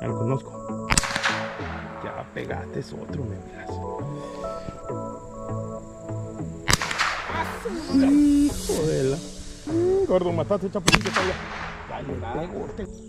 Ya lo conozco. Ya pegaste, es otro, me miras. Hijo de la. Mm, Gordo, mataste chapulín para allá. Dale, dale, gordo.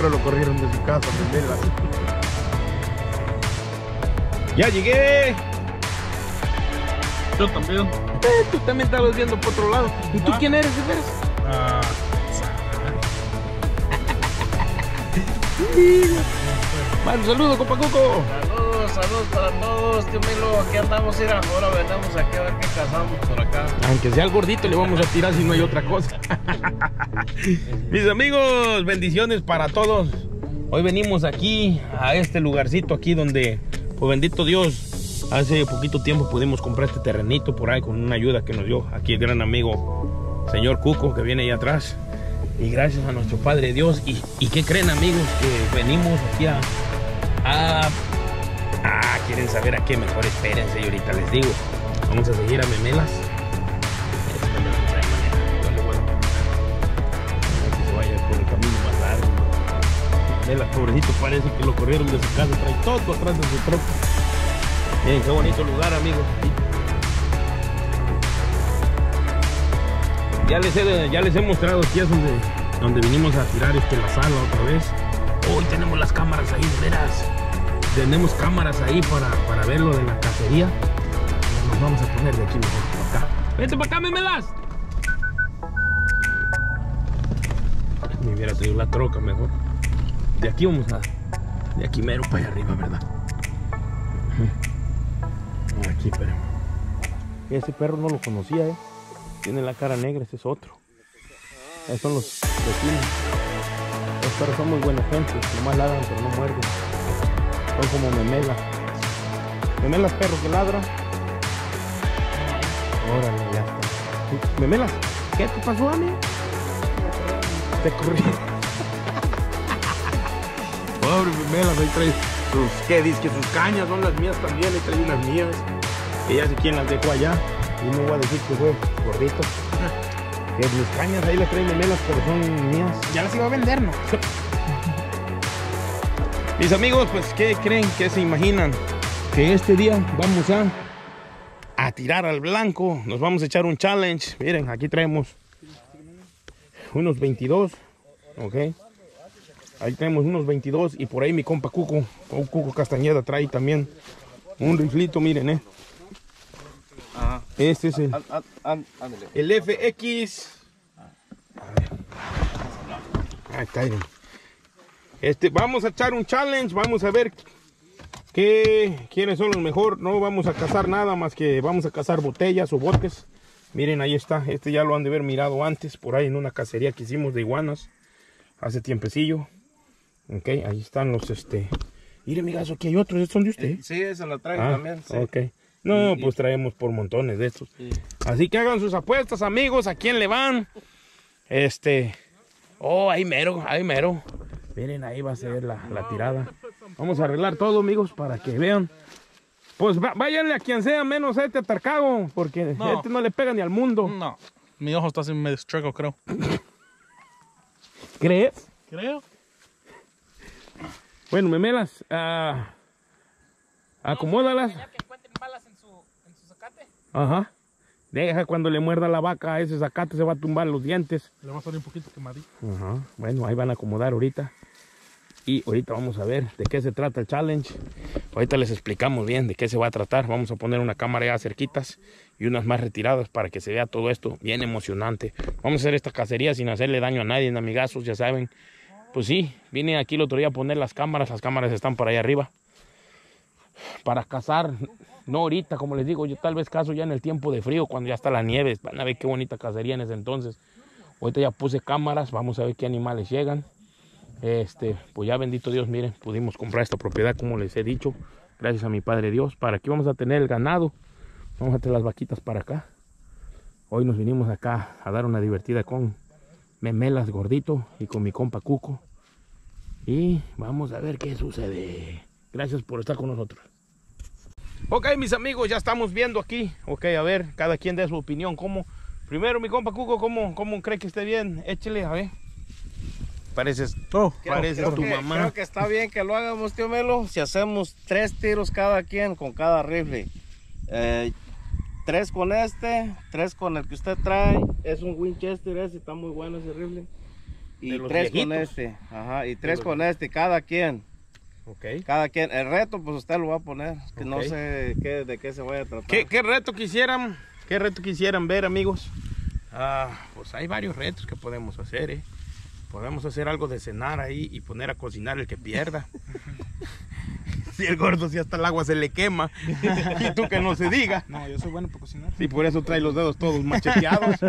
Pero lo corrieron de su casa, de. Ya llegué. Yo también. Eh, tú también estabas viendo por otro lado. ¿Y tú Ah. quién eres, de veras? Ah, Mano, saludo, compa Cuco. saludos, saludos para todos, tío Milo. Aquí andamos, ir ahora venimos aquí a ver qué cazamos por acá. Aunque sea el gordito, le vamos a tirar si no hay otra cosa. Mis amigos, bendiciones para todos. Hoy venimos aquí a este lugarcito aquí donde, pues bendito Dios, hace poquito tiempo pudimos comprar este terrenito por ahí con una ayuda que nos dio aquí el gran amigo señor Cuco que viene ahí atrás. Y gracias a nuestro Padre Dios. ¿Y, y qué creen amigos? Que venimos aquí a, a... Quieren saber a qué mejor espérense y ahorita les digo. Vamos a seguir a Memelas. El pobrecito, parece que lo corrieron de su casa. Trae todo atrás de su troca. Miren qué bonito lugar, amigos. Ya les he, ya les he mostrado aquí es donde, donde vinimos a tirar este, la sala otra vez. Hoy tenemos las cámaras ahí, de veras. Tenemos cámaras ahí para, para ver lo de la cacería. Nos vamos a poner de aquí mejor para acá. Vente para acá, memelas. Me hubiera traído la troca mejor. De aquí vamos a. De aquí mero para allá arriba, ¿verdad? Aquí, pero. Ese perro no lo conocía, eh. Tiene la cara negra, ese es otro. Esos son los vecinos. Los perros son muy buenos gente, nomás ladran pero no muerden. Son como memela. Memelas perro que ladra. Órale, ya está. Memelas, ¿qué te pasó a mí? Te corrí. Pobre memelas, ahí trae sus, ¿qué dice? Que sus cañas son las mías también, ahí trae unas mías. Que ya sé quién las dejó allá. Y no voy a decir que fue gordito. Que mis cañas ahí las traen memelas, pero son mías. Ya las iba a vender, ¿no? Mis amigos, pues, ¿qué creen? ¿Qué se imaginan? Que este día vamos a, a tirar al blanco. Nos vamos a echar un challenge. Miren, aquí traemos unos 22. Ok. Ahí tenemos unos 22. Y por ahí mi compa Cuco, Cuco Castañeda, trae también un riflito. Miren, eh. Este es el, el FX. Ahí está, miren. Este, vamos a echar un challenge, vamos a ver qué, quiénes son los mejor. No vamos a cazar nada más que vamos a cazar botellas o botes. Miren, ahí está. Este ya lo han de haber mirado antes, por ahí en una cacería que hicimos de iguanas hace tiempecillo. Ok, ahí están los, este. Mire, amigazo, aquí hay otros, ¿estos son de usted? Sí, esa la traigo Ah, también. Sí. Ok. No, Y- pues traemos por montones de estos. Sí. Así que hagan sus apuestas, amigos. ¿A quién le van? Este. Oh, ahí mero, ahí mero. Miren, ahí va a ser la, la tirada. Vamos a arreglar todo, amigos, para que vean. Pues váyanle a quien sea, menos a este atarcado, porque No. este no le pega ni al mundo. No. Mi ojo está así medio chueco, creo. ¿Crees? Creo. Bueno, memelas, ah, acomódalas. que encuentren balas en su, en su zacate. Ajá. Deja cuando le muerda la vaca a ese zacate, se va a tumbar los dientes. Le va a salir un poquito quemadito. Ajá. Bueno, ahí van a acomodar ahorita. Y ahorita vamos a ver de qué se trata el challenge. Ahorita les explicamos bien de qué se va a tratar. Vamos a poner una cámara ya cerquitas y unas más retiradas para que se vea todo esto bien emocionante. Vamos a hacer esta cacería sin hacerle daño a nadie, amigazos, ya saben. pues sí, vine aquí el otro día a poner las cámaras, las cámaras están por ahí arriba. Para cazar, no ahorita, como les digo, yo tal vez caso ya en el tiempo de frío, cuando ya está la nieve, van a ver qué bonita cacería en ese entonces. Ahorita ya puse cámaras, vamos a ver qué animales llegan. Este, pues ya bendito Dios, miren, pudimos comprar esta propiedad, como les he dicho, gracias a mi Padre Dios. Para aquí vamos a tener el ganado, vamos a tener las vaquitas para acá. Hoy nos vinimos acá a dar una divertida con Memelas Gordito y con mi compa Cuco. Y vamos a ver qué sucede. Gracias por estar con nosotros. Ok, mis amigos, ya estamos viendo aquí. Ok, a ver, cada quien dé su opinión. ¿Cómo? Primero, mi compa Cuco, ¿cómo, cómo cree que esté bien? Échele, a ver. Pareces, Oh, pareces Creo tu que- mamá. Creo que está bien que lo hagamos, tío Melo. Si hacemos tres tiros cada quien con cada rifle. Eh, tres con este, tres con el que usted trae. Es un Winchester ese, está muy bueno ese rifle. Y tres con viejitos. este. Ajá, y tres los con este, cada quien. Ok. Cada quien. El reto, pues usted lo va a poner. Que no Ok. sé qué, de qué se vaya a tratar. ¿Qué, qué reto quisieran, qué reto quisieran ver, amigos? Ah, pues hay varios retos que podemos hacer, ¿eh? Podemos hacer algo de cenar ahí y poner a cocinar el que pierda. si el gordo, si hasta el agua se le quema. y tú que no se diga. No, yo soy bueno para cocinar. Y por eso trae los dedos todos macheteados.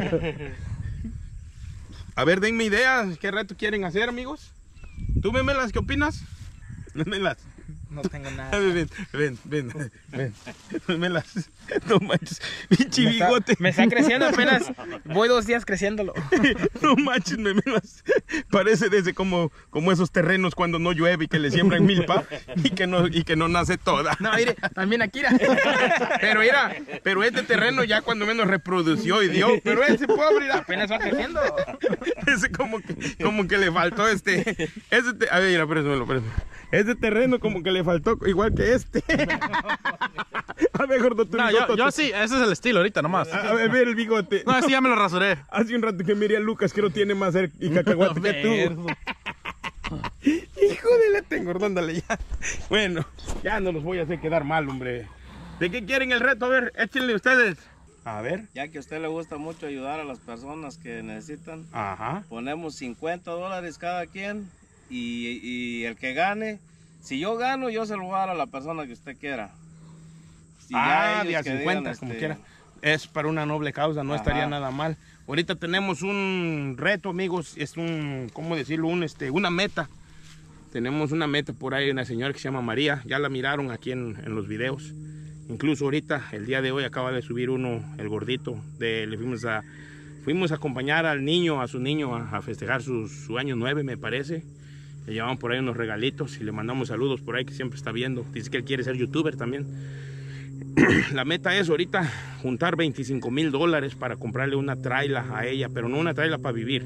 A ver, denme ideas. ¿Qué reto quieren hacer, amigos? ¿Tú, Memelas, qué opinas? Memelas. No tengo nada. Ven, ven, ven, ven, ven. Memelas. No manches. Pinche Me está, bigote. me está creciendo apenas. Voy dos días creciéndolo. No manches, memelas. Parece desde como, como esos terrenos cuando no llueve y que le siembran milpa y que no, y que no nace toda. No, mire, también aquí. Mira. Pero mira, pero este terreno ya cuando menos reprodució y dio. Pero ese pobre, mira, Apenas va creciendo. ese como que, como que le faltó este. Ese te- a ver, mira, préstamelo, préstamelo. Este terreno como que le faltó igual que este. A ver, gordo, tu No, yo, bigote. yo sí, ese es el estilo ahorita nomás. A a ver, ver el bigote. No, ese ya me lo rasuré. Hace un rato que miré a Lucas que no tiene más cer- y cacahuate que tú. Hijo de la te engordándole ya. Bueno, ya no los voy a hacer quedar mal, hombre. ¿De qué quieren el reto? A ver, échenle ustedes. A ver. Ya que a usted le gusta mucho ayudar a las personas que necesitan, Ajá. ponemos 50 dólares cada quien y, y el que gane, si yo gano, yo se lo voy a dar a la persona que usted quiera. Si ah, de a que 50, digan, como este, quiera. Es para una noble causa, no Ajá. estaría nada mal. Ahorita tenemos un reto, amigos. Es un, ¿cómo decirlo? Un, este, una meta. Tenemos una meta por ahí, una señora que se llama María. Ya la miraron aquí en, en los videos. Incluso ahorita, el día de hoy, acaba de subir uno, el gordito. De, le fuimos a, fuimos a acompañar al niño, a su niño, a, a festejar su, su año 9, me parece. Le llevamos por ahí unos regalitos y le mandamos saludos por ahí que siempre está viendo. Dice que él quiere ser youtuber también. La meta es ahorita juntar 25 mil dólares para comprarle una traila a ella, pero no una traila para vivir.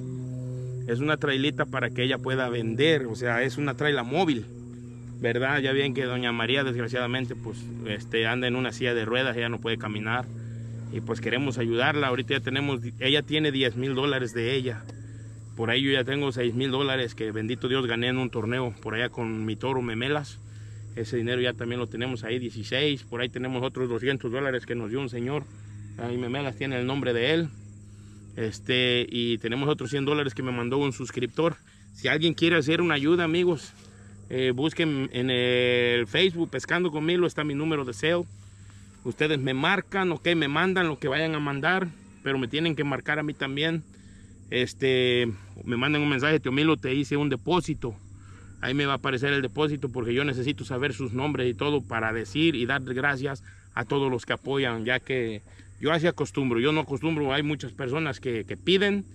Es una trailita para que ella pueda vender, o sea, es una traila móvil. ¿Verdad? Ya bien que doña María desgraciadamente pues este, anda en una silla de ruedas, ella no puede caminar. Y pues queremos ayudarla. Ahorita ya tenemos, ella tiene 10 mil dólares de ella. Por ahí yo ya tengo 6 mil dólares que bendito Dios gané en un torneo por allá con mi toro Memelas. Ese dinero ya también lo tenemos ahí, 16. Por ahí tenemos otros 200 dólares que nos dio un señor. Ahí Memelas tiene el nombre de él. Este, y tenemos otros 100 dólares que me mandó un suscriptor. Si alguien quiere hacer una ayuda, amigos, eh, busquen en el Facebook Pescando con Milo, está mi número de sale. Ustedes me marcan, ok, me mandan lo que vayan a mandar, pero me tienen que marcar a mí también. Este, me mandan un mensaje, Tío Milo, te hice un depósito. Ahí me va a aparecer el depósito porque yo necesito saber sus nombres y todo para decir y dar gracias a todos los que apoyan, ya que yo así acostumbro, yo no acostumbro, hay muchas personas que, que piden,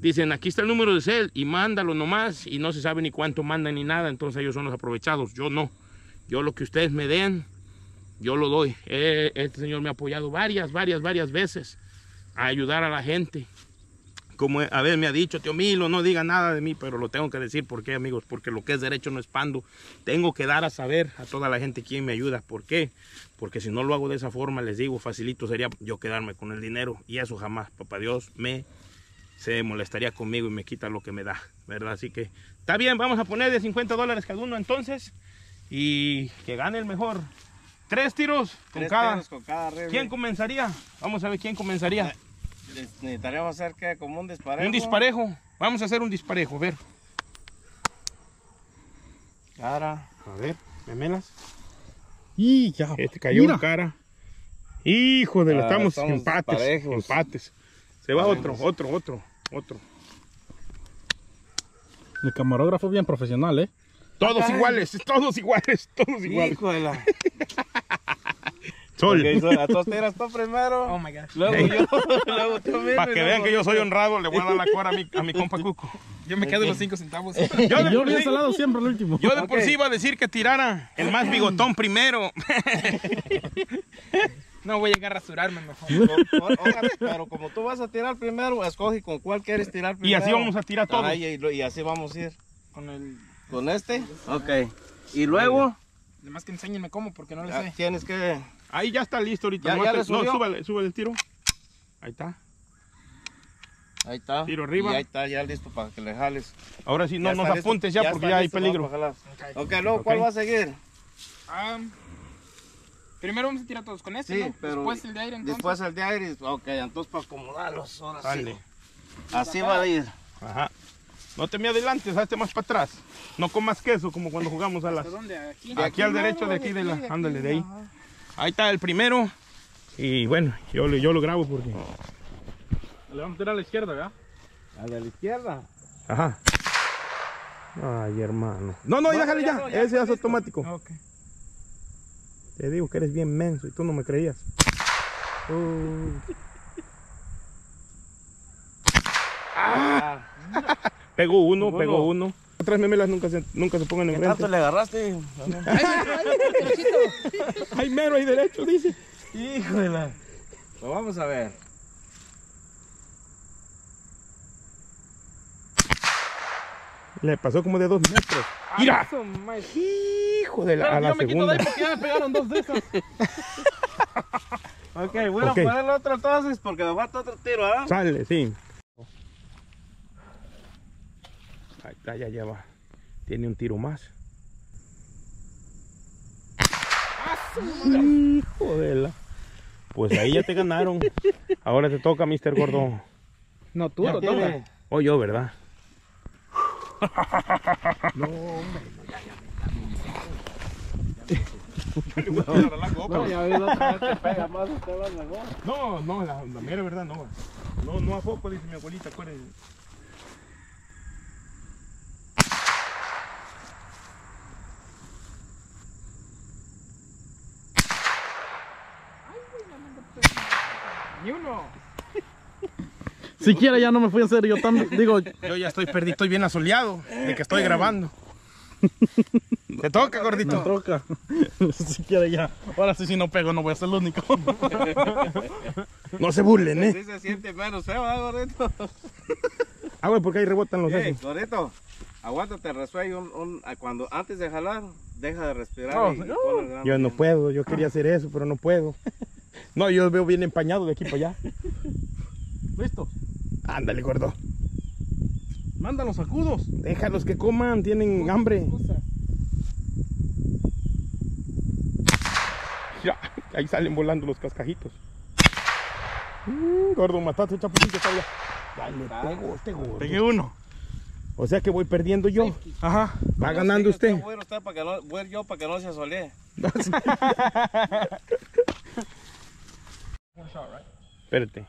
dicen aquí está el número de cel y mándalo nomás y no se sabe ni cuánto mandan ni nada, entonces ellos son los aprovechados, yo no, yo lo que ustedes me den, yo lo doy. Eh, este señor me ha apoyado varias, varias, varias veces a ayudar a la gente. Como a ver, me ha dicho, tío Milo, no diga nada de mí, pero lo tengo que decir. ¿Por qué, amigos? Porque lo que es derecho no es pando. Tengo que dar a saber a toda la gente quién me ayuda. ¿Por qué? Porque si no lo hago de esa forma, les digo, facilito sería yo quedarme con el dinero. Y eso jamás, papá Dios, me se molestaría conmigo y me quita lo que me da, ¿verdad? Así que está bien, vamos a poner de 50 dólares cada uno entonces. Y que gane el mejor. Tres tiros con tres cada. tiros con cada. ¿Quién comenzaría? Vamos a ver quién comenzaría. Necesitaríamos hacer que como un disparejo. Un disparejo. Vamos a hacer un disparejo, a ver. Cara. A ver, memelas. Y ya. Este cayó Mira. en cara. Hijo de la, Ah, estamos, estamos empates. parejos. Empates. Se va Parejos. otro, otro, otro, otro. El camarógrafo bien profesional, ¿eh? Todos iguales, todos iguales, todos iguales. Hijo de la. Sol. Ok, so, a todos tiras tú primero. Oh my gosh. Luego yo. luego tú mismo. Para y que vean que yo soy honrado, le voy a dar la cora a mi, a mi compa Cuco. Yo me quedo los 5 centavos. Yo Yo sí, salado siempre el último. yo de por sí iba a decir que tirara el más bigotón primero. No voy a llegar a rasurarme mejor. O- o- oiga, Pero como tú vas a tirar primero, escoge con cuál quieres tirar Y primero. así vamos a tirar todos. Ay, y, y así vamos a ir. Con el. ¿Con este? Ok. Y luego Además que enséñenme cómo, porque no lo ah, sé. tienes que. Ahí ya está listo ahorita. ¿Ya- nomás ya te- le no, subió? súbale, súbale el tiro. Ahí está. Ahí está. Tiro arriba. Y ahí está, ya listo para que le jales. Ahora sí, no Ya nos apuntes ya, porque ya hay listo, peligro. Ok. Luego, ¿cuál va a seguir? Ah, primero vamos a tirar todos con este, Sí, ¿no? pero. Después el de aire, entonces. Después el de aire. Ok, entonces para acomodarlos. Ahora sí. Así va a ir. Ajá. No te me adelantes, hazte más para atrás. No comas queso como cuando jugamos a las. ¿Hasta dónde? Aquí. Aquí al derecho, de aquí, de la. Ándale, de ahí. Ahí está el primero. Y bueno, yo, lo- yo lo grabo porque. Le vamos a tirar a la izquierda, ¿verdad? A la izquierda. Ajá. Ay, hermano. No, no, No, déjale ya ya. no, ya Ese ya es listo. automático. Ok. Te digo que eres bien menso y tú no me creías. Uh, Ah, pegó uno, pegó uno. Otras memelas nunca se, nunca se pongan ¿Qué enfrente. tanto le agarraste? Ay, mero, ahí derecho, dice. Hijo de la. Pues vamos a ver. Le pasó como de dos metros. ¡Mira! Hijo de la, a la yo me quito de segunda. ahí porque ya me pegaron dos de esas. Ok, voy a Ok. ponerle otro entonces porque me falta otro tiro, ¿ah? Sale, sí. Ahí está, ya lleva. Tiene un tiro más. Hijo de la. Pues ahí ya te ganaron. Ahora te toca, Mr. Gordo. No, tú Ya lo tiene- toca. O yo, ¿verdad? No, ya te pega más, te va mejor. No, no, la, la mera verdad no. No, no a poco, dice mi abuelita, acuérdense. Ni uno. Siquiera ya no me fui a hacer yo también. Digo, Yo ya estoy perdido, estoy bien asoleado de que estoy grabando. Te toca, me gordito. toca. Siquiera ya. Ahora sí, si no pego, no voy a ser el único. No se burlen, ¿eh? Sí se siente menos feo, ¿ah, gordito? Ah, güey, porque ahí rebotan los Ey, esos. gordito, aguántate, resuelve un, cuando, antes de jalar, deja de respirar No, y, no. Yo no bien. puedo, yo quería hacer eso, pero no puedo. No, yo veo bien empañado de aquí para allá. Listo. Ándale, gordo. Manda los sacudos. Déjalos que coman, tienen hambre. Ya, ahí salen volando los cascajitos. Mm, gordo, mataste chapulín que está allá. Ya le pego este gordo. Pegué uno. O sea que voy perdiendo yo. Ajá. Va ganando usted. Voy a usted para que no, voy yo para que no se asolee. Espérate.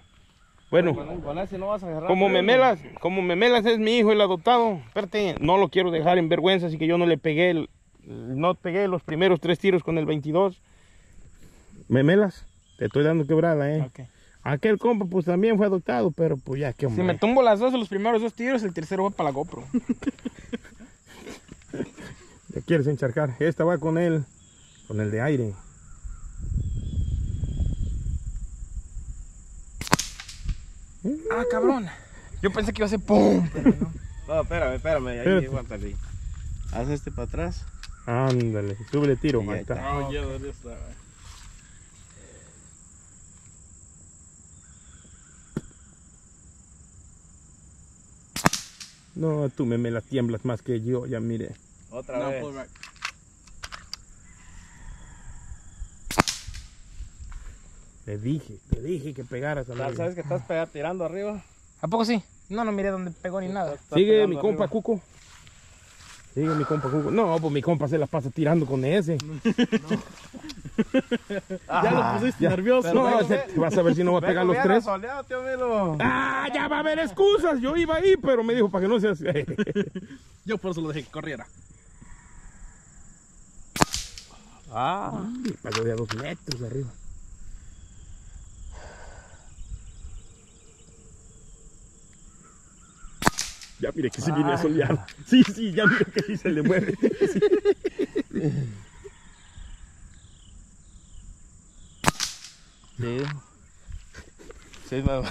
Bueno, Con, con ese no vas a agarrar. como pero- Memelas, como Memelas es mi hijo el adoptado, espérate, no lo quiero dejar en vergüenza, así que yo no le pegué, el- no pegué los primeros tres tiros con el 22. Memelas, te estoy dando quebrada, eh. Aquel compa pues también fue adoptado, pero pues ya, qué Si hombre. me tumbo las dos de los primeros dos tiros, el tercero va para la GoPro. Te quieres encharcar. Esta va con él, con el de aire. Ah, cabrón. Yo pensé que iba a ser pum. pero no. No, espérame, espérame, ahí aguántale. Haz este para atrás. Ándale, súbele tiro, está. Oh, ya, ¿dónde está? No, tú me, me la tiemblas más que yo, ya mire. Otra No, vez. Le dije, te dije que pegaras a la ¿Sabes que estás pegando, tirando arriba? ¿A poco sí? No, no miré dónde pegó ni nada. Sigue mi compa arriba. Cuco. Diga mi compa Cuco. No, pues mi compa se la pasa tirando con ese. Ya lo pusiste nervioso. No, se- pero, vas a ver si no va a pegar los tres. tío. Ah, ya va a haber excusas. Yo iba ahí, pero me dijo para que no seas. Yo por eso lo dejé que corriera. Ah, Pasó de a dos metros arriba. Ya mire que sí viene a solear. Sí, sí, ya mire que sí se le mueve. Sí. sí. Sí, me...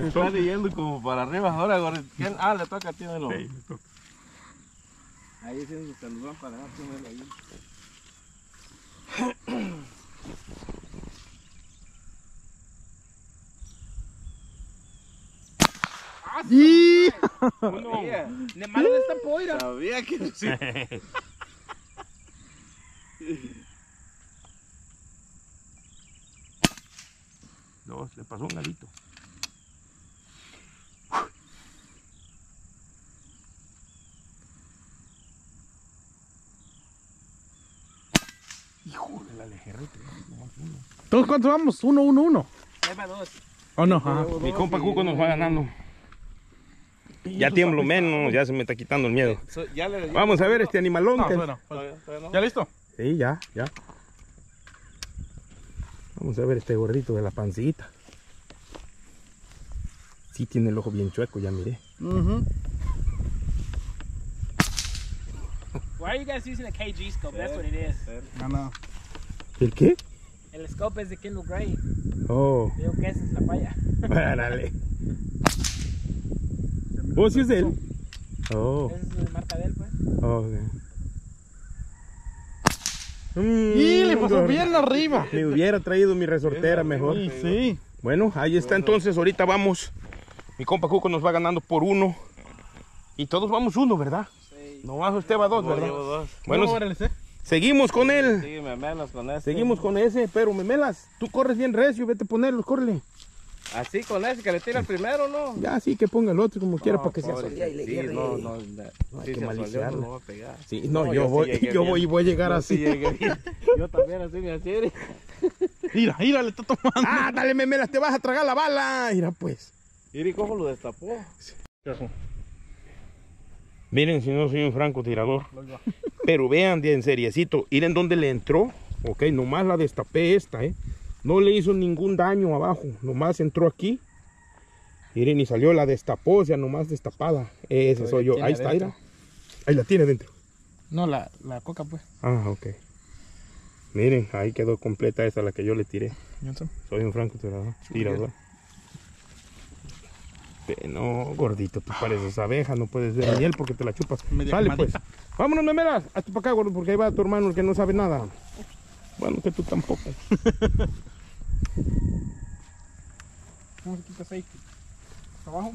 me está yendo como para arriba. Ahora. Ah, le toca a ti, Melo. Ahí se nos para Melo. ahí. ¡Y! Sabía, De malo de esta poira. sabía que sí. Dos, le pasó un galito. Hijo de la lejerrete. ¿Todos cuántos vamos? Uno, uno, uno. Lleva dos. ¿O no? Ajá. Mi compa Cuco nos va ganando. Ya tiemblo menos, ya se me está quitando el miedo. Vamos a ver este animalón. No, que- bueno. Todavía- todavía no. ¿Ya listo? Sí, ya, ya. Vamos a ver este gordito de la pancita. Sí tiene el ojo bien chueco, ya miré. Why are you guys using a KG scope? That's what it is. No, no. ¿El qué? El scope es de Kindle Gray. Oh, Digo que esa es la falla. párale. ¿Oh, sí es de él? Oh, es la marca de él, pues. ok. Mm, Y le pasó bien arriba. Me hubiera traído mi resortera mejor. Sí, sí. Bueno, ahí está entonces, ahorita vamos. Mi compa Cuco nos va ganando por uno. Y todos vamos uno, ¿verdad? Sí. No más usted va dos, Yo ¿verdad? llevo dos. Bueno, No, sí. seguimos con él. Sígueme menos con este. Seguimos con ese, pero memelas, tú corres bien recio, vete a ponerlos, córrele. Así con ese que le tira el primero, ¿no? Ya, sí, que ponga el otro como quiera para que se y le sí. No, no, no. hay sí, que maliciarlo. no lo va a pegar. Sí, no, No, yo, voy, yo voy y voy a llegar Yo así. sí llegué bien. Yo también así me hacía. Mira, mira, le está tomando. ah, dale, memelas, te vas a tragar la bala. Mira, pues. ¿Y cómo lo destapó? Miren, si no soy un francotirador. Pero vean en seriecito, miren dónde le entró. Ok, nomás la destapé esta, eh. No le hizo ningún daño abajo, nomás entró aquí. Miren, y salió, la destapó, o sea, nomás destapada. Ese soy yo. Ahí está. Ahí la tiene dentro. No, la, la coca, pues. Ah, ok. Miren, ahí quedó completa esa la que yo le tiré. Johnson. Soy un francotirador. Tirador. Pe- No, gordito, tú pareces abeja, no puedes ver miel porque te la chupas. Media Sale pues. Vámonos, memelas. Hazte para acá, gordo, porque ahí va tu hermano el que no sabe nada. Bueno, que tú tampoco. ¿Cómo se quita safety? ¿Abajo?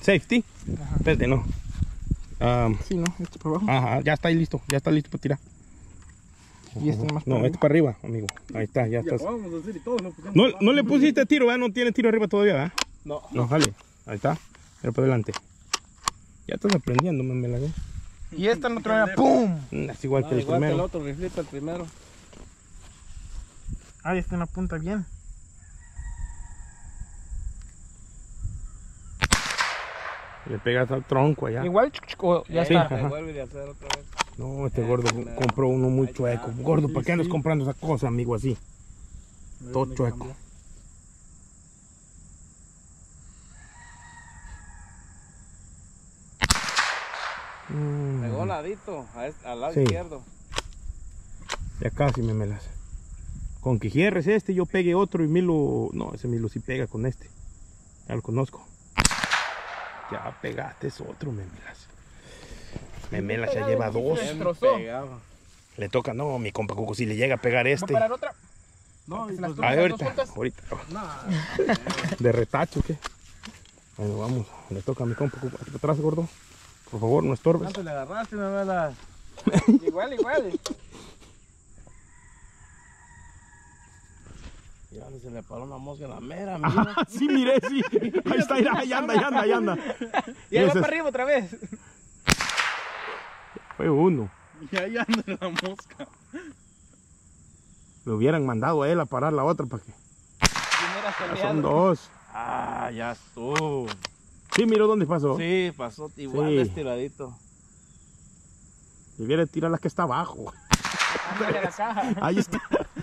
Safety. Espérate, no. Ah, Sí, ¿no? Este por abajo. ajá, ya está ahí listo. Ya está listo para tirar. Y este más No, para este para arriba, amigo. Ahí está, ya Ya todo, ¿no? Pues No, le pusiste tiro, ¿verdad? No tiene tiro arriba todavía, ¿verdad? No. No, jale. Ahí está. Mira para adelante. Ya estás aprendiendo, memela. ¿eh? Y esta no trae ¡pum! Es igual No, que el igual que el primero. otro riflito, el primero. Ah, está en la punta bien. Le pegas al tronco allá. Igual, chuc, chuc, o ya Eh, Sí, está. ajá. vuelve de hacer otra vez. No, este gordo compró uno muy chueco. Gordo, ¿para qué andas comprando esa cosa, amigo, así? Todo chueco. Mm, Pegó ladito, a este- al lado Sí. izquierdo. ya casi me melas. Con que hierres este, yo pegue otro y Milo... No, ese Milo sí pega con este. Ya lo conozco. Ya pegaste es otro, memelas. Memelas ya lleva dos. Le toca, no, mi compa Cuco, si le llega a pegar ¿Va a este. parar otra? No, se y las pues, toma. A ¿Las ver, dos ahorita, ahorita. ¿De retacho qué? Bueno, vamos, le toca a mi compa Cuco. Aquí para atrás, gordo. Por favor, no estorbes. ¿Cuánto le agarraste, mamela? Igual, igual. Se le paró una mosca en la mera, mira. sí, mire, sí. Ahí está, mira, ahí anda, ahí anda, ahí anda. Y ahí va para arriba otra vez. Fue uno. Y ahí anda la mosca. Le hubieran mandado a él a parar la otra para que. Son dos. Ah, ya estuvo. Sí, miró dónde pasó. Sí, pasó igual Sí. estiradito. Debiera tirar la que está abajo. Ándale a la caja. Ahí está.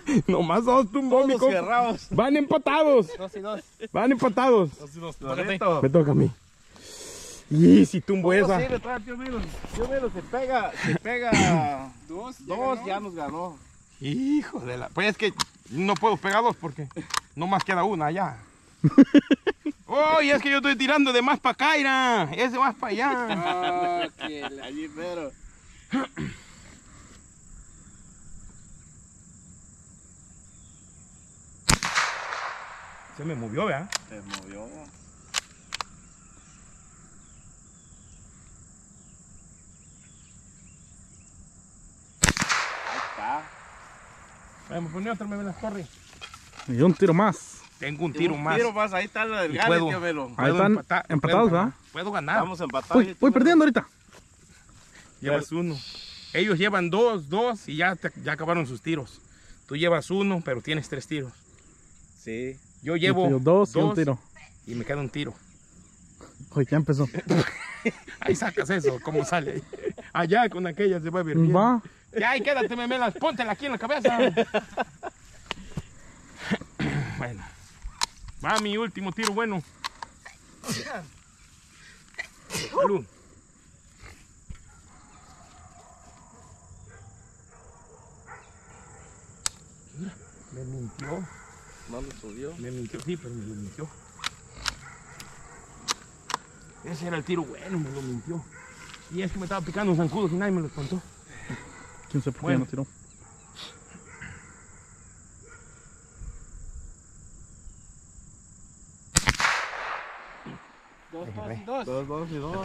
Nomás dos tumbó mi compa. cerrados. Van empatados. Dos y dos. Van empatados. Me toca a mí. Y si tumbo ¿Cómo esa. tío Milo? Tío Milo, si pega, si pega Dos. dos, ya nos ganó. Hijo de la. Pues es que no puedo pegar dos porque no más queda una allá. Oh, y es que yo estoy tirando de más para acá, mira. Es de más para allá. Ah, que la- Allí, pero. Se me movió, ¿verdad? Se movió. Ahí está. Vamos a poner otra, me las corre. Y un tiro más. Tengo un tiro Un más. Tiro más, ahí está la del gane, puedo. tío. Ahí están empatar- empatados, puedo- ¿verdad? Puedo ganar. Vamos empatados. Voy, voy perdiendo ahorita. Llevas uno. Ellos llevan dos, dos y ya, te- ya acabaron sus tiros. Tú llevas uno, pero tienes tres tiros. Sí. Yo llevo Yo dos, y un tiro. y me queda un tiro. Oye, ya empezó. Ahí sacas eso, ¿cómo sale? Allá con aquella se va a ver bien. Va. Ya, ahí quédate, memelas, póntela aquí en la cabeza. bueno. Va mi último tiro bueno. Salud. Me mintió, No lo subió. me mintió, sí, pero me lo mintió. Ese era el tiro bueno, me lo mintió. Y es que me estaba picando un zancudo y nadie me lo contó. ¿Quién se por qué Bueno. no tiró? Dos, dos y dos. Dos, dos y dos.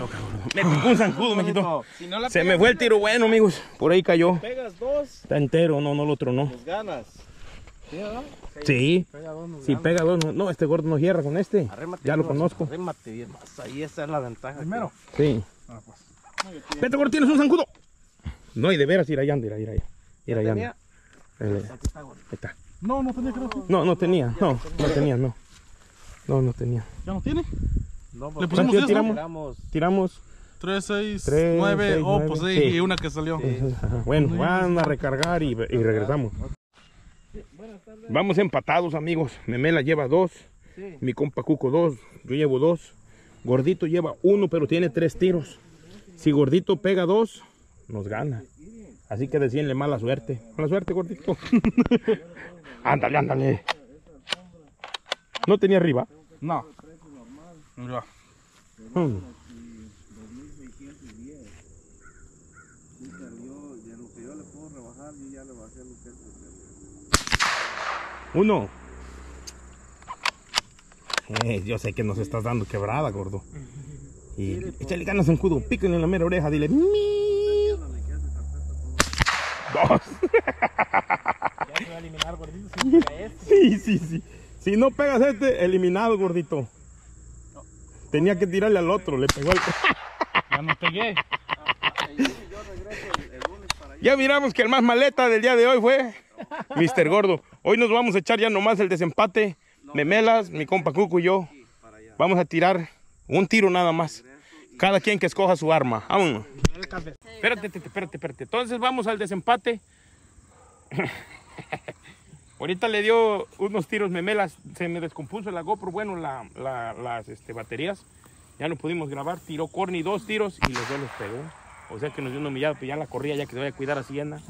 Me picó un zancudo, me quitó. Si no Se me fue el tiro bueno, amigos. Por ahí cayó. Pegas dos, Está entero, no, no lo tronó. pues ganas. ¿Sí, verdad? Sí, Pega dos, ganas. pega dos, no, no, este gordo no hierra con este. Arrímate Ya lo conozco. Arrímate bien más. Ahí esa es la ventaja. Primero. Sí. Ah, pues. Vete, gordo, tienes un zancudo. No, y de veras, ir allá, ir allá, ir allá. Ir allá. tenía? Aquí está, gordo. ahí está. No, no tenía, creo. No, no tenía, no, no tenía, no. No, no tenía. ¿Ya no tiene? No, ¿Le porque pusimos ¿Cuánto eso? tiramos? tiramos. Tiramos. 3, 6, Tres, 9. seis, Oh, nueve. pues sí, Sí. y una que salió. Ajá, Bueno, van a recargar y, y regresamos. Vamos empatados, amigos. Memela lleva dos. Sí. Mi compa Cuco dos. Yo llevo dos. Gordito lleva uno, pero tiene tres tiros. Si Gordito pega dos, nos gana. Así que decíenle mala suerte. Mala suerte, Gordito. ándale, ándale. ¿No tenía arriba? No. Mira. Hmm. de lo que yo le puedo rebajar, yo ya le bajé lo que es. Uno. Eh, yo sé que nos estás dando quebrada, gordo. Y échale ganas en cudo, píquenle en la mera oreja, dile mi. Dos. Ya se va a eliminar gordito. Si este. Sí, sí, sí. Si no pegas este, eliminado, gordito. Tenía que tirarle al otro, le pegó al. Ya no pegué. Ya miramos que el más maleta del día de hoy fue Mr. Gordo. Hoy nos vamos a echar ya nomás el desempate. Memelas, mi compa Cuco y yo. Vamos a tirar un tiro nada más. Cada quien que escoja su arma. Vámonos. Espérate, espérate, espérate, espérate. Entonces vamos al desempate. Ahorita le dio unos tiros memelas. Se me descompuso la GoPro. Bueno, la- la- las este, baterías. Ya no pudimos grabar. Tiró Corny dos tiros y los dos los pegó. O sea que nos dio una humillada, pero ya la corría ya que se vaya a cuidar a Siena.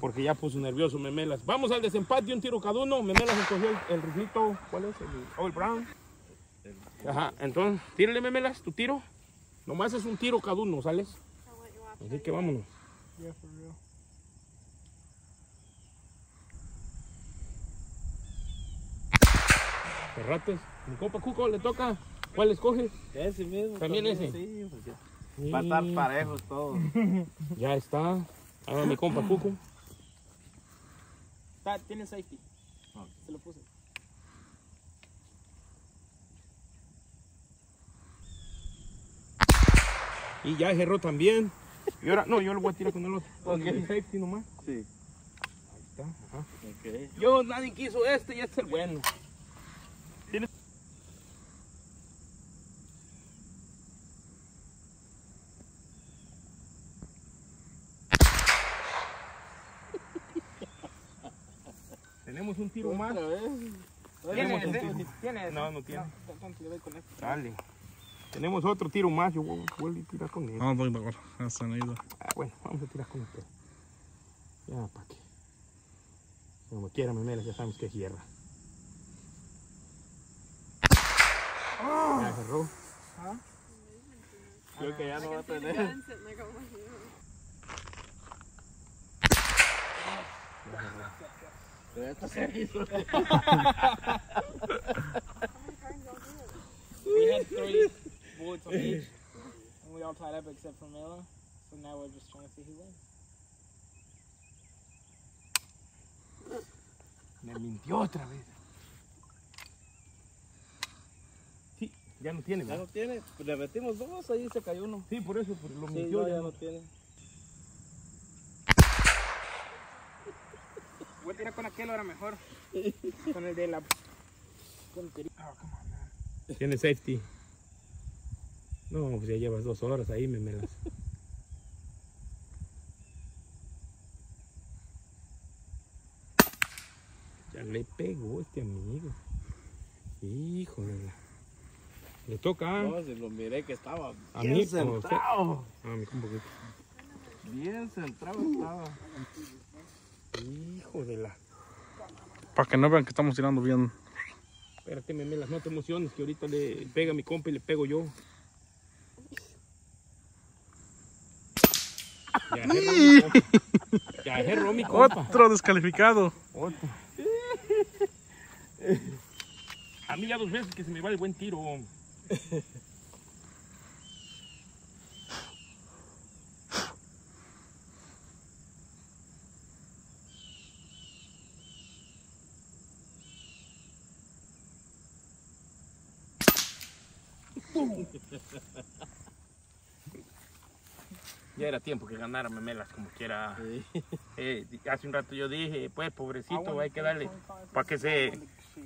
Porque ya puso nervioso Memelas. Vamos al desempate, un tiro cada uno. Memelas escogió el, el riflito. ¿Cuál es? El Oil Brown. Ajá, entonces, tírale Memelas, tu tiro. Nomás es un tiro cada uno, ¿sales? Así que vámonos. Perrates. Mi copa Cuco le toca. ¿Cuál escoges? Ese mismo. ¿También ese? Sí, porque Va estar parejos todos. Ya está. Ahí va mi compa Cuco. Tiene safety. Se lo puse. Y ya cerró también. Y ahora, no, yo lo voy a tirar con el otro. Okay. safety nomás. Sí. Ahí está. Ajá. Okay. Yo nadie quiso este y este es el bueno. Un tiro más. Un tiro. ¿Tienes? No, no tiene. Dale. Tenemos otro tiro más. Yo voy, voy a tirar con él. No, voy mejor. Hasta no he ido. Ah, bueno, vamos a tirar con este. Ya, para qué. Como quiera, memelas, ya sabemos que es hierra. Ya cerró. Creo que ya no va a tener. Esto se hizo. We had three bullets on each. And we all tied up except for Miller. So now we're just trying to see who wins. Me mintió otra vez. Sí, ya no tiene, Ya no tiene. Le metimos dos, ahí se cayó uno. Sí, por eso por lo Sí, mintió. no, ya ya no. no tiene. Voy a tirar con aquel ahora mejor. con el de la puntería. Oh, come on, man. Tiene safety. No, pues ya llevas dos horas ahí, memelas. Ya le pegó este amigo. Hijo de la... Le toca ¿ah? No, si lo miré que estaba A bien mí, centrado. a mi compa. Bien centrado estaba. Hijo de la... Para que no vean que estamos tirando bien. Espérate, memelas, no te emociones que ahorita le pega a mi compa y le pego yo. Ya cerró mi compa. Ya cerró mi compa. Otro descalificado. Otro. A mí ya dos veces que se me va el buen tiro. Ya era tiempo que ganara Memelas como quiera. Eh, hace un rato yo dije, pues pobrecito, hay que darle para que se,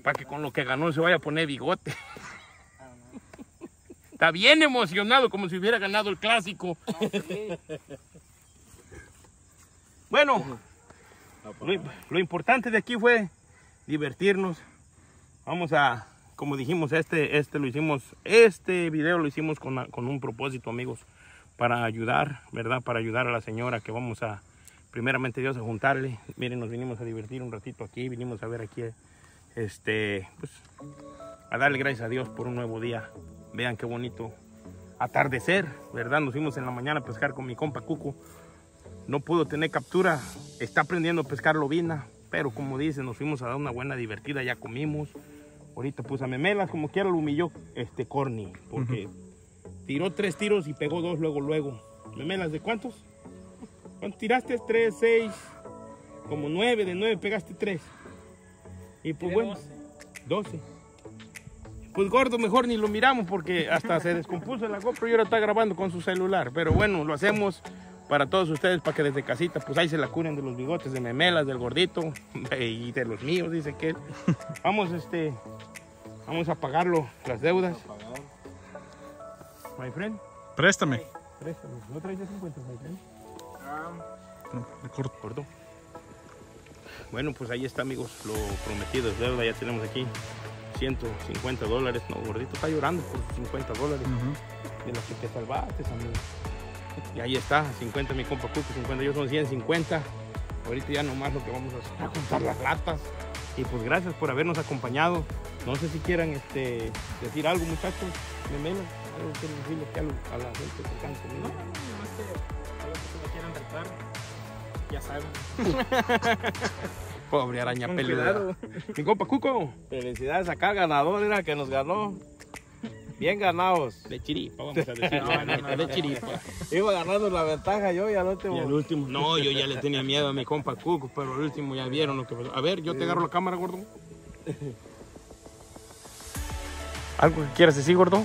para que con lo que ganó se vaya a poner bigote. Está bien emocionado como si hubiera ganado el clásico. Bueno, lo, lo importante de aquí fue divertirnos. Vamos a, como dijimos, este, este lo hicimos, este video lo hicimos con, con un propósito, amigos, para ayudar, ¿verdad? Para ayudar a la señora que vamos a, primeramente Dios, a juntarle. Miren, nos vinimos a divertir un ratito aquí, vinimos a ver aquí, este, pues, a darle gracias a Dios por un nuevo día. Vean qué bonito atardecer, ¿verdad? Nos fuimos en la mañana a pescar con mi compa Cuco. No pudo tener captura, está aprendiendo a pescar lobina, pero como dice, nos fuimos a dar una buena divertida, ya comimos. Ahorita puse a memelas, como quiera lo humilló este Corny, porque tiró tres tiros y pegó dos luego, luego. Memelas, ¿de cuántos? ¿Cuántos tiraste? Tres, seis, como nueve, de nueve pegaste tres. Y pues Tiré bueno, 12. 12. Pues gordo, mejor ni lo miramos porque hasta se descompuso la GoPro y ahora está grabando con su celular. Pero bueno, lo hacemos para todos ustedes, para que desde casita, pues ahí se la curen de los bigotes de memelas, del gordito y de los míos, dice que él. Vamos, este, vamos a pagarlo, las deudas. My friend, Préstame. préstame. ¿No traes de 50, my friend? No, le corto. Gordo. Bueno, pues ahí está, amigos, lo prometido es deuda. Ya tenemos aquí 150 dólares. No, gordito está llorando por sus 50 dólares Ujú. de los que te salvaste, amigo. Y ahí está, 50 mi compa Cuco, 50 yo son 150. Ahorita ya nomás lo que vamos a hacer es juntar las latas. Y pues gracias por habernos acompañado. No sé si quieran este, decir algo, muchachos, memelas, algo que decirle aquí a, la gente que están conmigo. Nomás que a los que me quieran retar, ya saben. Pobre araña peluda. Mi compa Cuco, Felicidades acá ganador, era que nos ganó. Bien ganados. de chiripa, vamos a decir. No, no, no, de chiripa. Iba ganando la ventaja yo y al Y último. al último, no, yo ya le tenía miedo a mi compa Cuco, pero al último ya vieron lo que pasó. A ver, yo te agarro la cámara, gordo. ¿Algo que quieras decir, gordo?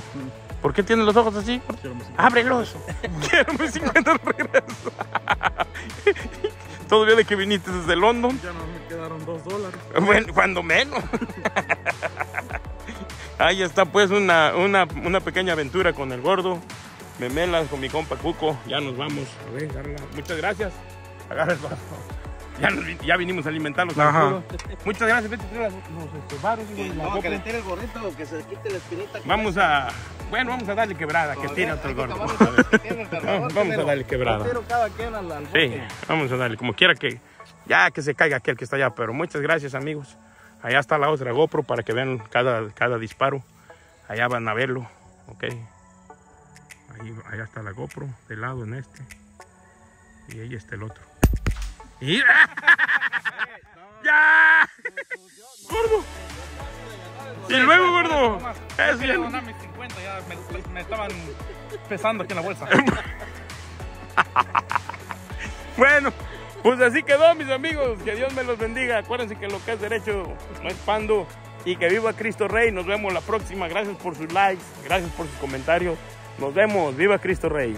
¿Por qué tienes los ojos así? Quiero mi 50. ¡Ábrelos! Quiero mis 50 de regreso. Todavía de que viniste desde London. Ya no me quedaron dos dólares. Bueno, cuando menos. Ahí está pues una, una, una pequeña aventura con el gordo. Memelas con mi compa Cuco. Ya nos vamos. A ver. Muchas gracias. Agarra el. Ya, ya vinimos a alimentarlos. Ajá. Muchas gracias. Vete, los, la No, que le tire el gorrito, que se quite la espinita. Vamos a. Bueno, vamos a darle quebrada. Que tira otro gordo. Vamos, vamos a darle quebrada. Sí, vamos a darle, como quiera que, ya que se caiga aquel que está allá, pero muchas gracias amigos. Allá está la otra GoPro para que vean cada, cada disparo. Allá van a verlo, ok. Ahí, allá está la GoPro, de lado en este. Y ahí está el otro. Y... ¡Ya! ¡Gordo! Y luego, gordo. Es bien. donar mis 50, ya me, me estaban pesando aquí en la bolsa. Bueno, pues así quedó, mis amigos. Que Dios me los bendiga. Acuérdense que lo que es derecho no es pando. Y que viva Cristo Rey. Nos vemos la próxima. Gracias por sus likes. Gracias por sus comentarios. Nos vemos. Viva Cristo Rey.